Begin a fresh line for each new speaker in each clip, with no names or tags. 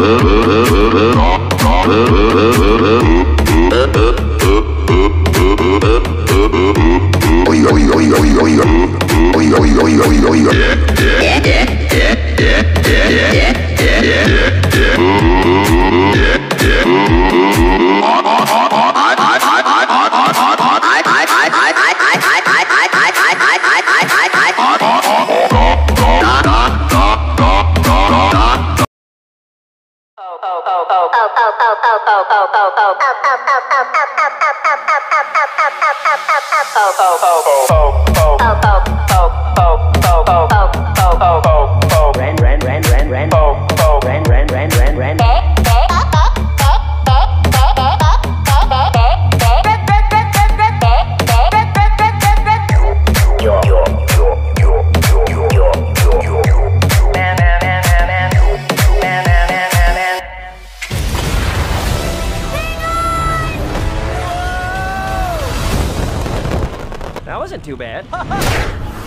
Uh, oh, oh, oh, bad.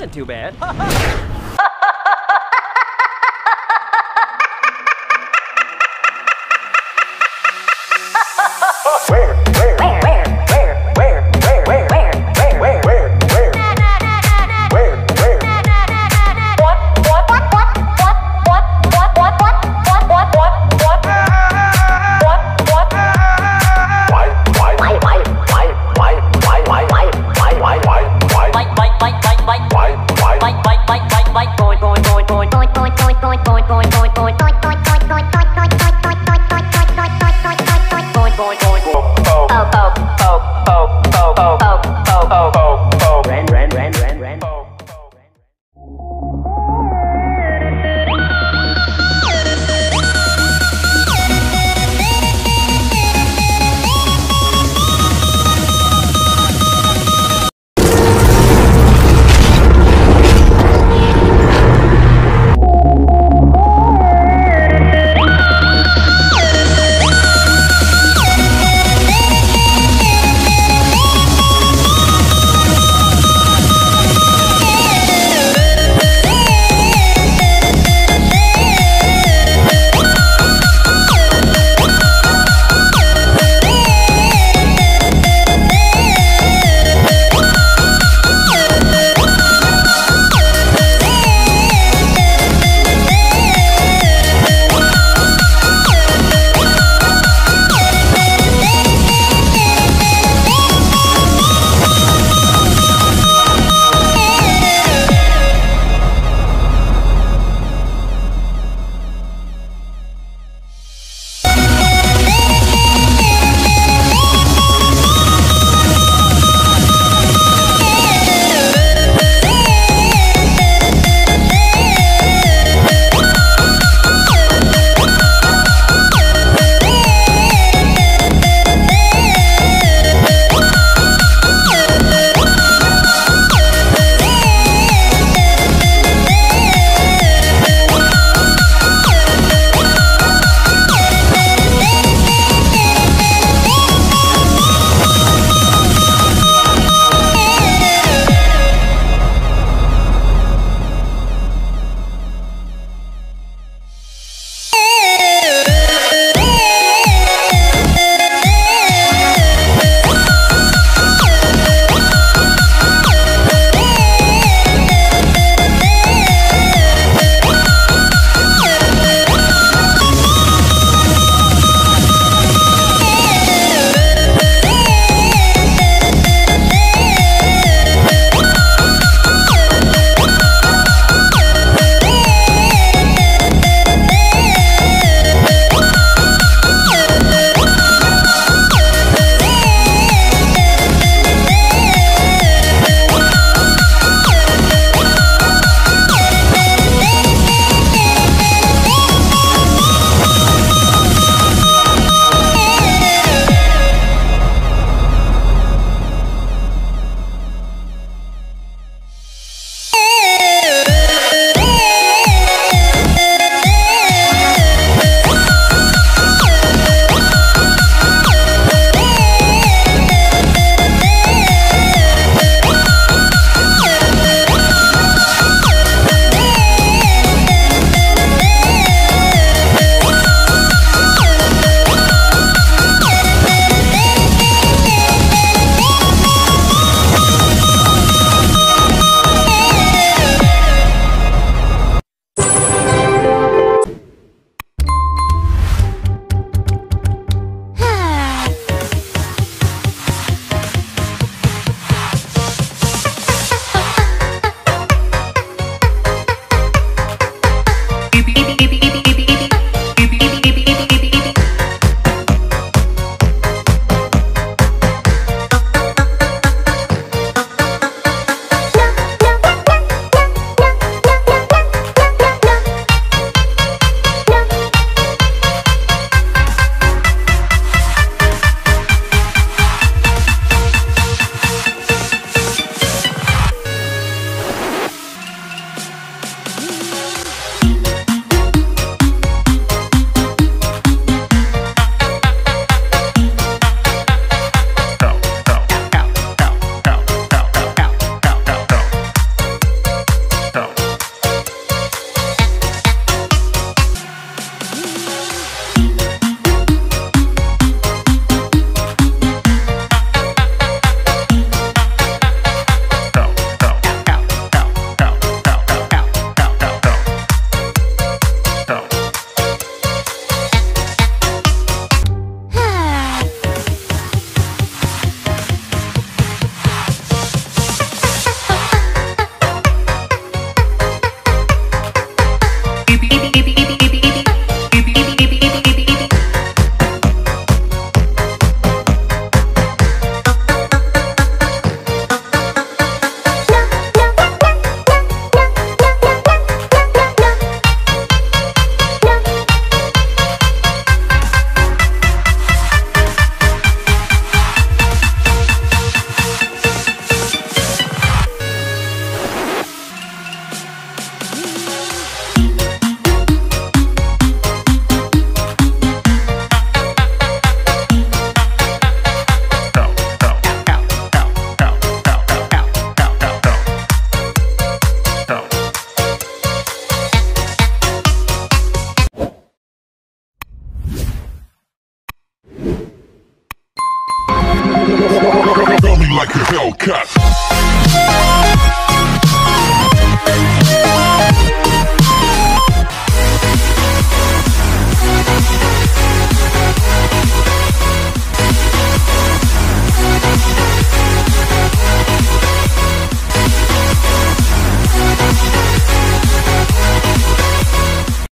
wasn't too bad.